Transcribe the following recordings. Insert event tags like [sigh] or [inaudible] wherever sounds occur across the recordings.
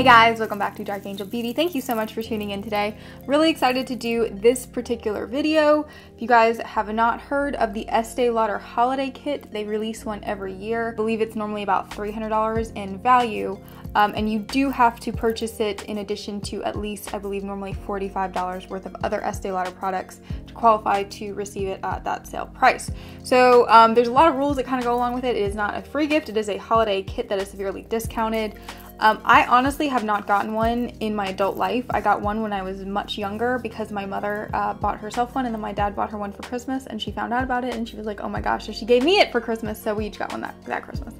Hey guys, welcome back to Dark Angel Beauty. Thank you so much for tuning in today. Really excited to do this particular video. If you guys have not heard of the Estee Lauder Holiday Kit, they release one every year. I believe it's normally about $300 in value. Um, and you do have to purchase it in addition to at least, I believe, normally $45 worth of other Estee Lauder products to qualify to receive it at that sale price. So um, there's a lot of rules that kind of go along with it. It is not a free gift, it is a holiday kit that is severely discounted. Um, I honestly have not gotten one in my adult life. I got one when I was much younger because my mother uh, bought herself one and then my dad bought her one for Christmas and she found out about it and she was like, oh my gosh, so she gave me it for Christmas. So we each got one that, that Christmas.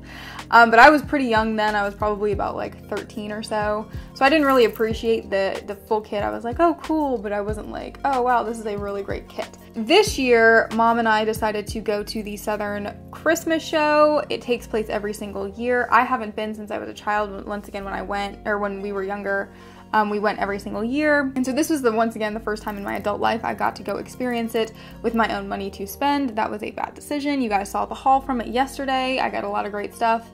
Um, but I was pretty young then. I was probably about like 13 or so. So I didn't really appreciate the, the full kit. I was like, oh, cool. But I wasn't like, oh, wow, this is a really great kit. This year, mom and I decided to go to the Southern Christmas show. It takes place every single year. I haven't been since I was a child. Once again, when I went, or when we were younger, um, we went every single year. And so this was the once again the first time in my adult life I got to go experience it with my own money to spend. That was a bad decision. You guys saw the haul from it yesterday. I got a lot of great stuff.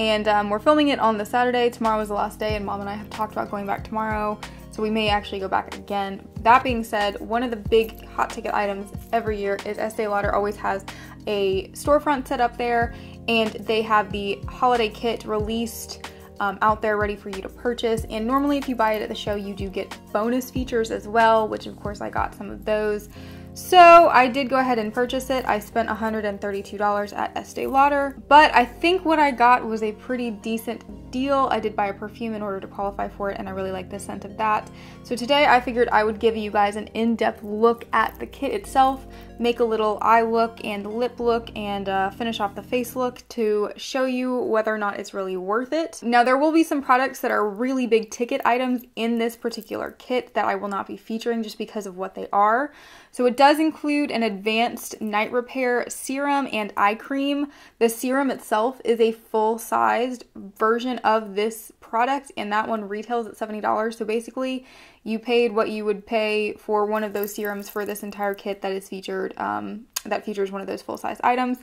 And um, we're filming it on the Saturday. Tomorrow is the last day, and mom and I have talked about going back tomorrow so we may actually go back again. That being said, one of the big hot ticket items every year is Estee Lauder always has a storefront set up there and they have the holiday kit released um, out there ready for you to purchase. And normally if you buy it at the show, you do get bonus features as well, which of course I got some of those. So I did go ahead and purchase it. I spent $132 at Estee Lauder, but I think what I got was a pretty decent deal. I did buy a perfume in order to qualify for it and I really like the scent of that. So today I figured I would give you guys an in-depth look at the kit itself, make a little eye look and lip look and uh, finish off the face look to show you whether or not it's really worth it. Now there will be some products that are really big ticket items in this particular kit that I will not be featuring just because of what they are. So it does include an advanced night repair serum and eye cream. The serum itself is a full-sized version of this product and that one retails at $70. So basically you paid what you would pay for one of those serums for this entire kit that is featured um, that features one of those full-size items.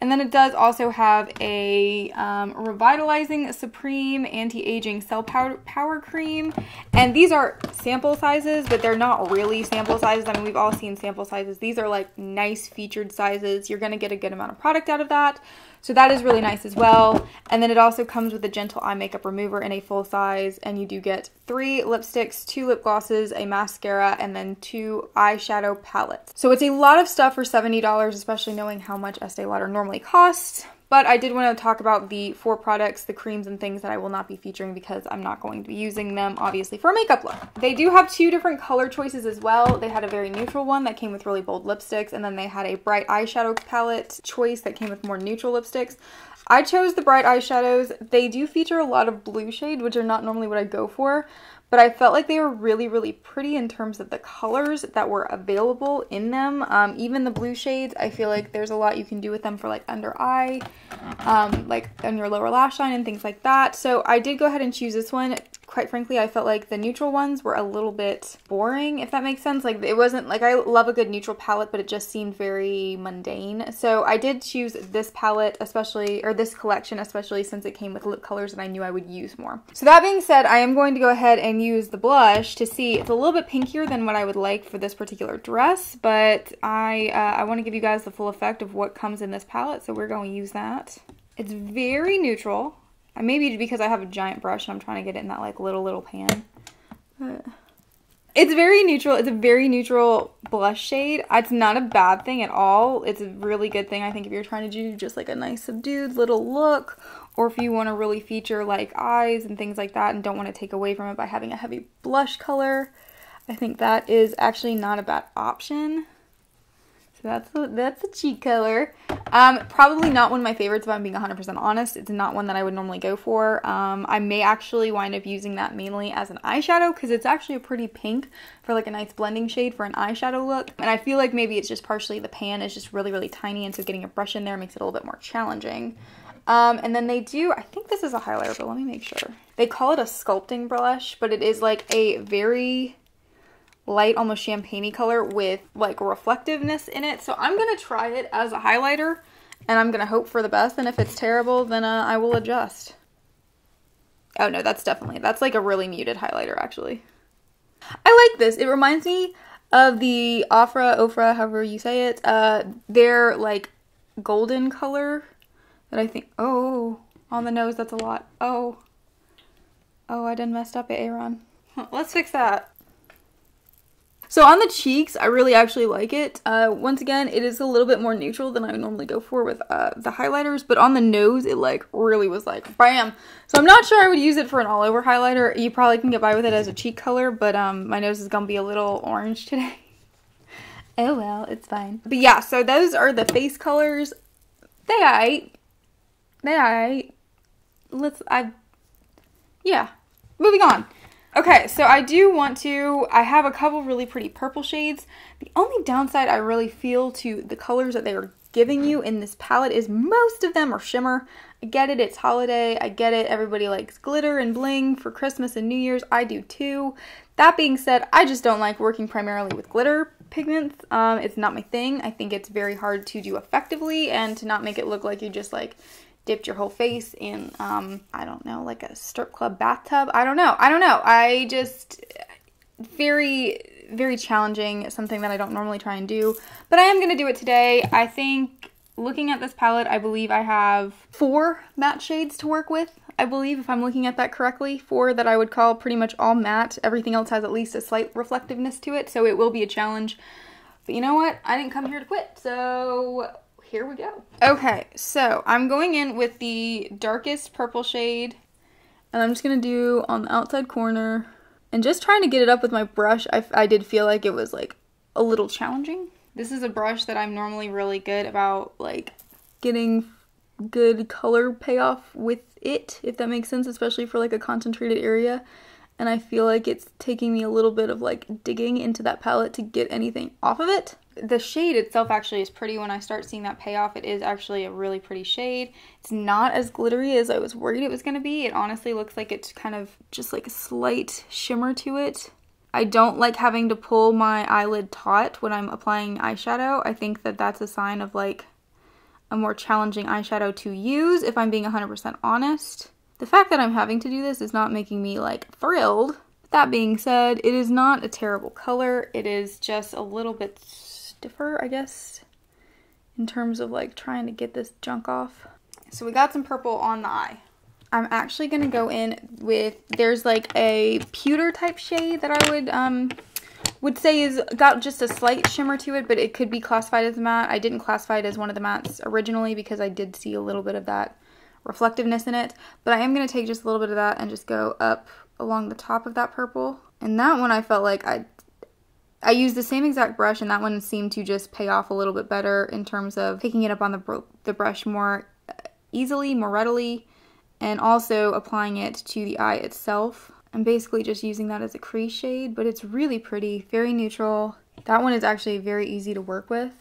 And then it does also have a um, Revitalizing Supreme Anti-Aging Cell Power, Power Cream. And these are sample sizes, but they're not really sample sizes. I mean, we've all seen sample sizes. These are like nice featured sizes. You're going to get a good amount of product out of that. So that is really nice as well. And then it also comes with a gentle eye makeup remover in a full size. And you do get three lipsticks, two lip glosses, a mascara, and then two eyeshadow palettes. So it's a lot of stuff for $70, especially knowing how much Estee Lauder normally costs. But I did want to talk about the four products, the creams and things that I will not be featuring because I'm not going to be using them, obviously, for a makeup look. They do have two different color choices as well. They had a very neutral one that came with really bold lipsticks, and then they had a bright eyeshadow palette choice that came with more neutral lipsticks. I chose the bright eyeshadows. They do feature a lot of blue shade, which are not normally what I go for, but I felt like they were really, really pretty in terms of the colors that were available in them. Um, even the blue shades, I feel like there's a lot you can do with them for like under eye, um, like on your lower lash line and things like that. So I did go ahead and choose this one quite frankly, I felt like the neutral ones were a little bit boring, if that makes sense. Like, it wasn't, like, I love a good neutral palette, but it just seemed very mundane. So I did choose this palette, especially, or this collection, especially since it came with lip colors that I knew I would use more. So that being said, I am going to go ahead and use the blush to see, it's a little bit pinkier than what I would like for this particular dress, but I, uh, I want to give you guys the full effect of what comes in this palette, so we're going to use that. It's very neutral. Uh, maybe because I have a giant brush and I'm trying to get it in that like little, little pan. But it's very neutral. It's a very neutral blush shade. Uh, it's not a bad thing at all. It's a really good thing, I think, if you're trying to do just like a nice subdued little look or if you want to really feature like eyes and things like that and don't want to take away from it by having a heavy blush color. I think that is actually not a bad option. So that's a, that's a cheek color. Um, probably not one of my favorites if I'm being 100% honest. It's not one that I would normally go for. Um, I may actually wind up using that mainly as an eyeshadow because it's actually a pretty pink for like a nice blending shade for an eyeshadow look. And I feel like maybe it's just partially the pan is just really, really tiny and so getting a brush in there makes it a little bit more challenging. Um, and then they do, I think this is a highlighter, but let me make sure. They call it a sculpting brush, but it is like a very light, almost champagne color with like reflectiveness in it. So I'm going to try it as a highlighter and I'm going to hope for the best. And if it's terrible, then uh, I will adjust. Oh no, that's definitely, that's like a really muted highlighter actually. I like this. It reminds me of the Ofra, Ofra, however you say it. Uh, their like golden color that I think, oh, on the nose, that's a lot. Oh, oh, I done messed up it, Aaron. Let's fix that. So on the cheeks, I really actually like it. Uh, once again, it is a little bit more neutral than I normally go for with uh, the highlighters, but on the nose, it like really was like bam. So I'm not sure I would use it for an all over highlighter. You probably can get by with it as a cheek color, but um, my nose is gonna be a little orange today. [laughs] oh well, it's fine. But yeah, so those are the face colors. They I, they I. Let's I. Yeah, moving on. Okay, so I do want to, I have a couple really pretty purple shades. The only downside I really feel to the colors that they are giving you in this palette is most of them are shimmer. I get it, it's holiday, I get it, everybody likes glitter and bling for Christmas and New Year's, I do too. That being said, I just don't like working primarily with glitter pigments. Um, it's not my thing. I think it's very hard to do effectively and to not make it look like you just like dipped your whole face in, um, I don't know, like a strip club bathtub. I don't know. I don't know. I just, very, very challenging. Something that I don't normally try and do. But I am going to do it today. I think looking at this palette, I believe I have four matte shades to work with. I believe, if I'm looking at that correctly, four that I would call pretty much all matte. Everything else has at least a slight reflectiveness to it, so it will be a challenge. But you know what? I didn't come here to quit, so here we go. Okay, so I'm going in with the darkest purple shade, and I'm just going to do on the outside corner, and just trying to get it up with my brush, I, I did feel like it was like a little challenging. This is a brush that I'm normally really good about like getting good color payoff with it, if that makes sense, especially for like a concentrated area. And I feel like it's taking me a little bit of like digging into that palette to get anything off of it the shade itself actually is pretty when I start seeing that payoff. It is actually a really pretty shade. It's not as glittery as I was worried it was going to be. It honestly looks like it's kind of just like a slight shimmer to it. I don't like having to pull my eyelid taut when I'm applying eyeshadow. I think that that's a sign of like a more challenging eyeshadow to use if I'm being 100% honest. The fact that I'm having to do this is not making me like thrilled. That being said, it is not a terrible color. It is just a little bit stiffer, I guess, in terms of like trying to get this junk off. So we got some purple on the eye. I'm actually going to go in with, there's like a pewter type shade that I would, um, would say is got just a slight shimmer to it, but it could be classified as a matte. I didn't classify it as one of the mattes originally because I did see a little bit of that reflectiveness in it, but I am going to take just a little bit of that and just go up along the top of that purple. And that one I felt like I I used the same exact brush and that one seemed to just pay off a little bit better in terms of picking it up on the, br the brush more uh, easily, more readily, and also applying it to the eye itself. I'm basically just using that as a crease shade, but it's really pretty, very neutral. That one is actually very easy to work with.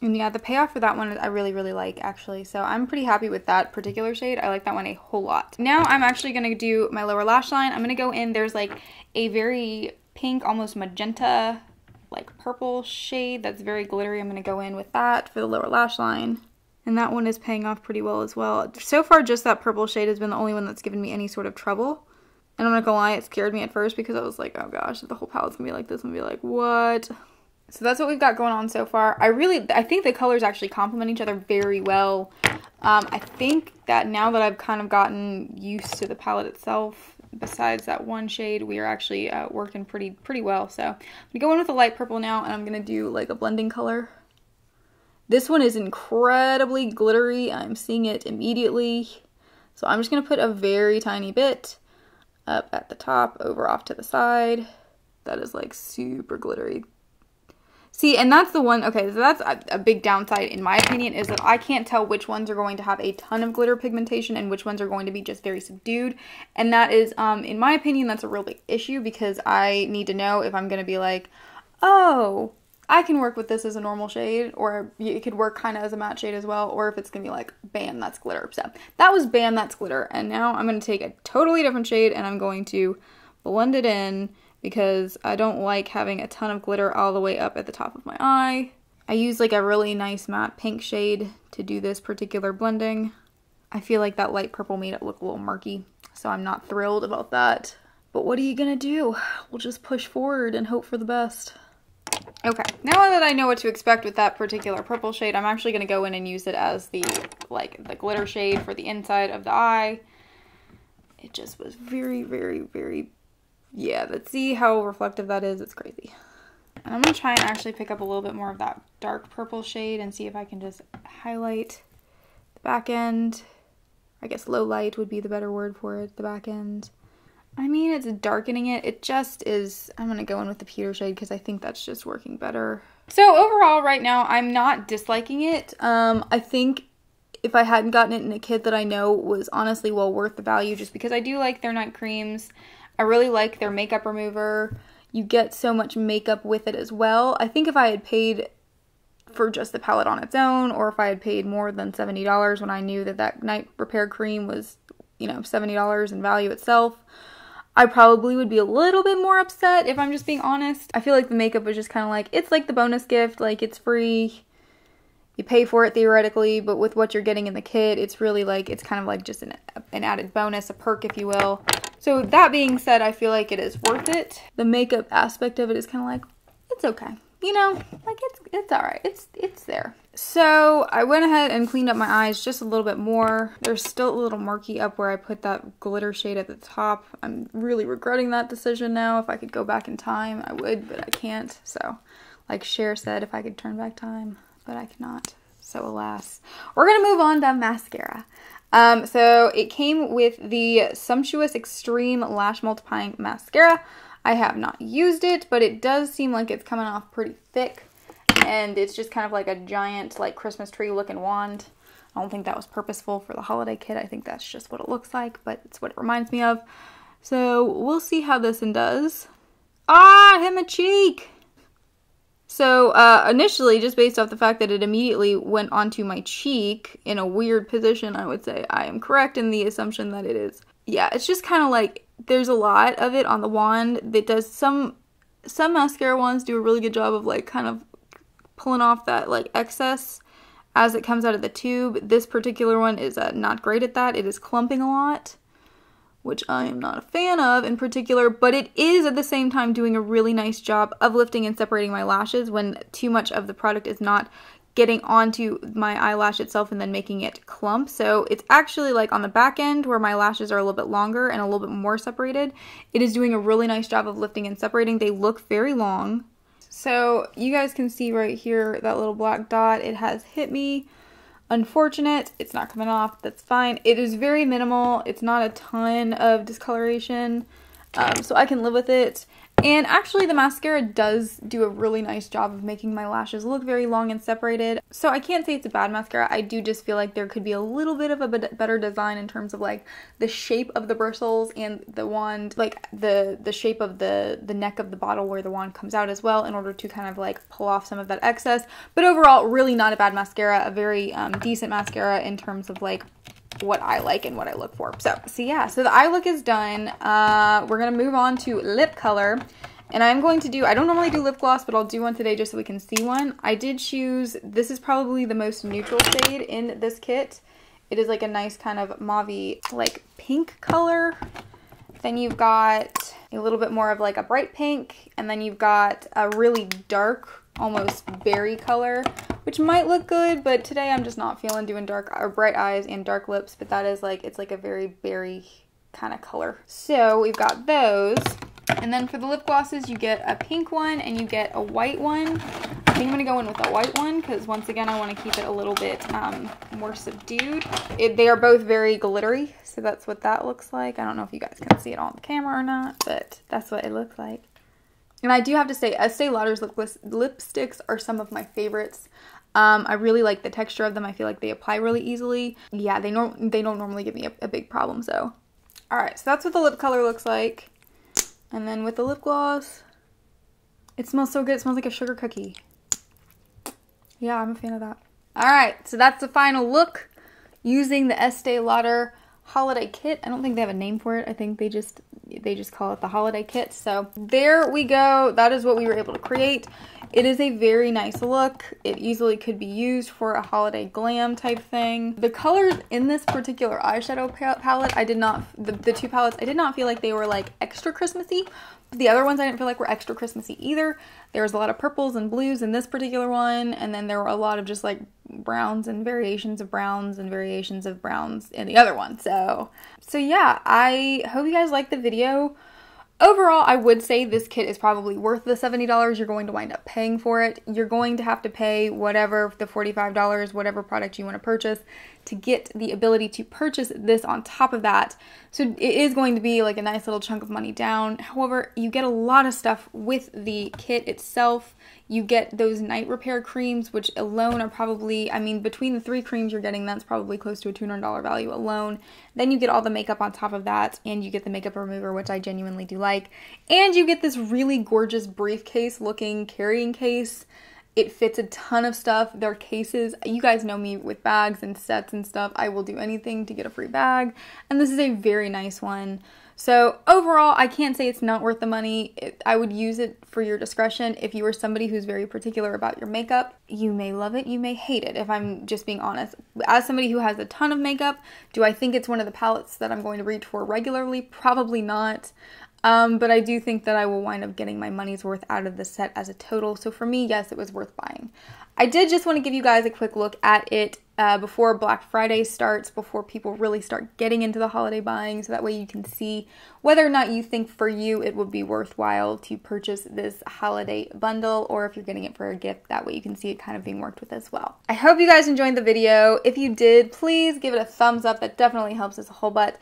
And yeah, the payoff for that one I really, really like actually. So I'm pretty happy with that particular shade. I like that one a whole lot. Now I'm actually going to do my lower lash line. I'm going to go in, there's like a very pink, almost magenta, like purple shade that's very glittery. I'm going to go in with that for the lower lash line. And that one is paying off pretty well as well. So far, just that purple shade has been the only one that's given me any sort of trouble. And I'm not gonna lie, it scared me at first because I was like, oh gosh, the whole palette's gonna be like this and be like, what? So that's what we've got going on so far. I really, I think the colors actually complement each other very well. Um, I think that now that I've kind of gotten used to the palette itself, besides that one shade, we are actually uh, working pretty pretty well. So I'm gonna go in with a light purple now, and I'm gonna do like a blending color. This one is incredibly glittery. I'm seeing it immediately. So I'm just gonna put a very tiny bit up at the top, over off to the side. That is like super glittery. See, and that's the one, okay, so that's a, a, big downside in my opinion, is that I can't tell which ones are going to have a ton of glitter pigmentation and which ones are going to be just very subdued. And that is, um, in my opinion, that's a real big issue because I need to know if I'm going to be like, oh, I can work with this as a normal shade, or it could work kind of as a matte shade as well, or if it's going to be like, bam, that's glitter. So that was bam, that's glitter. And now I'm going to take a totally different shade and I'm going to blend it in because I don't like having a ton of glitter all the way up at the top of my eye. I use like a really nice matte pink shade to do this particular blending. I feel like that light purple made it look a little murky, so I'm not thrilled about that. But what are you gonna do? We'll just push forward and hope for the best. Okay, now that I know what to expect with that particular purple shade, I'm actually to go in and use it as the, like, the glitter shade for the inside of the eye. It just was very, very, very, yeah, but see how reflective that is? It's crazy. And I'm going to try and actually pick up a little bit more of that dark purple shade and see if I can just highlight the back end. I guess low light would be the better word for it, the back end. I mean, it's darkening it. It just is, I'm going to go in with the pewter shade because I think that's just working better. So overall, right now, I'm not disliking it. Um, I think if I hadn't gotten it in a kit that I know was honestly well worth the value just because I do like their night creams. I really like their makeup remover. You get so much makeup with it as well. I think if I had paid for just the palette on its own or if I had paid more than $70 when I knew that that night repair cream was, you know, $70 in value itself, I probably would be a little bit more upset if I'm just being honest. I feel like the makeup was just kind of like, it's like the bonus gift, like it's free. You pay for it theoretically, but with what you're getting in the kit, it's really like, it's kind of like just an, an added bonus, a perk, if you will. So that being said, I feel like it is worth it. The makeup aspect of it is kind of like, it's okay. You know, like it's, it's all right. It's, it's there. So I went ahead and cleaned up my eyes just a little bit more. They're still a little murky up where I put that glitter shade at the top. I'm really regretting that decision now. If I could go back in time, I would, but I can't. So like Cher said, if I could turn back time, but I cannot. So alas. We're to move on to mascara. Um, so it came with the Sumptuous Extreme Lash Multiplying Mascara. I have not used it, but it does seem like it's coming off pretty thick and it's just kind of like a giant like Christmas tree looking wand. I don't think that was purposeful for the holiday kit. I think that's just what it looks like, but it's what it reminds me of. So we'll see how this one does. Ah, hit my cheek! So uh, initially, just based off the fact that it immediately went onto my cheek in a weird position, I would say I am correct in the assumption that it is. Yeah, it's just kind of like there's a lot of it on the wand that does some some mascara wands do a really good job of like kind of pulling off that like excess as it comes out of the tube. This particular one is uh, not great at that. It is clumping a lot, which I am not a fan of in particular, but it is at the same time doing a really nice job of lifting and separating my lashes when too much of the product is not getting onto my eyelash itself and then making it clump. So it's actually like on the back end where my lashes are a little bit longer and a little bit more separated. It is doing a really nice job of lifting and separating. They look very long. So you guys can see right here that little black dot. It has hit me. Unfortunate. It's not coming off. That's fine. It is very minimal. It's not a ton of discoloration. Um, so I can live with it. And actually the mascara does do a really nice job of making my lashes look very long and separated. So I can't say it's a bad mascara. I do just feel like there could be a little bit of a better design in terms of like the shape of the bristles and the wand, like the the shape of the the neck of the bottle where the wand comes out as well in order to kind of like pull off some of that excess. But overall, really not a bad mascara, a very um, decent mascara in terms of like what I like and what I look for. So, so yeah, so the eye look is done. Uh, we're going to move on to lip color. And I'm going to do, I don't normally do lip gloss, but I'll do one today just so we can see one. I did choose, this is probably the most neutral shade in this kit. It is like a nice kind of mauve like pink color. Then you've got a little bit more of like a bright pink. And then you've got a really dark, almost berry color which might look good, but today I'm just not feeling doing dark or bright eyes and dark lips, but that is like, it's like a very berry kind of color. So we've got those. And then for the lip glosses, you get a pink one and you get a white one. I think I'm going to go in with a white one because once again, I want to keep it a little bit um, more subdued. It, they are both very glittery, so that's what that looks like. I don't know if you guys can see it on the camera or not, but that's what it looks like. And I do have to say, Estee Lauder's lip lipsticks are some of my favorites. Um, I really like the texture of them. I feel like they apply really easily. Yeah, they, norm they don't normally give me a, a big problem, so. Alright, so that's what the lip color looks like. And then with the lip gloss, it smells so good. It smells like a sugar cookie. Yeah, I'm a fan of that. Alright, so that's the final look using the Estee Lauder holiday kit. I don't think they have a name for it. I think they just they just call it the holiday kit. So there we go. That is what we were able to create. It is a very nice look. It easily could be used for a holiday glam type thing. The colors in this particular eyeshadow palette, I did not, the, the two palettes, I did not feel like they were like extra Christmassy. The other ones I didn't feel like were extra Christmassy either. There was a lot of purples and blues in this particular one, and then there were a lot of just like browns and variations of browns and variations of browns in the other one. So, so yeah, I hope you guys liked the video. Overall, I would say this kit is probably worth the $70 you're going to wind up paying for it. You're going to have to pay whatever, the $45, whatever product you want to purchase to get the ability to purchase this on top of that. So it is going to be like a nice little chunk of money down. However, you get a lot of stuff with the kit itself. You get those night repair creams, which alone are probably, I mean, between the three creams you're getting, that's probably close to a $200 value alone. Then you get all the makeup on top of that, and you get the makeup remover, which I genuinely do like. And you get this really gorgeous briefcase looking carrying case. It fits a ton of stuff. Their cases, you guys know me with bags and sets and stuff. I will do anything to get a free bag. And this is a very nice one. So overall, I can't say it's not worth the money. It, I would use it for your discretion. If you are somebody who's very particular about your makeup, you may love it, you may hate it, if I'm just being honest. As somebody who has a ton of makeup, do I think it's one of the palettes that I'm going to reach for regularly? Probably not. Um, but I do think that I will wind up getting my money's worth out of the set as a total. So for me, yes, it was worth buying. I did just want to give you guys a quick look at it uh, before Black Friday starts, before people really start getting into the holiday buying, so that way you can see whether or not you think for you it would be worthwhile to purchase this holiday bundle, or if you're getting it for a gift, that way you can see it kind of being worked with as well. I hope you guys enjoyed the video. If you did, please give it a thumbs up. That definitely helps us a whole butt,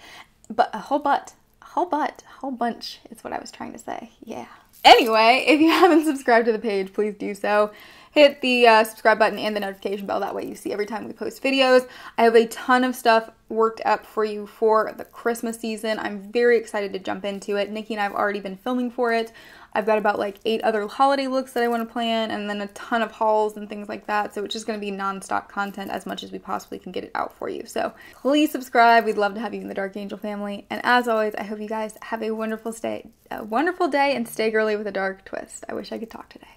but a whole butt, whole butt, whole bunch is what I was trying to say. Yeah. Anyway, if you [laughs] haven't subscribed to the page, please do so hit the uh, subscribe button and the notification bell. That way you see every time we post videos. I have a ton of stuff worked up for you for the Christmas season. I'm very excited to jump into it. Nikki and I have already been filming for it. I've got about like eight other holiday looks that I want to plan and then a ton of hauls and things like that. So it's just going to be non-stop content as much as we possibly can get it out for you. So please subscribe. We'd love to have you in the Dark Angel family. And as always, I hope you guys have a wonderful stay, a wonderful day and stay girly with a dark twist. I wish I could talk today.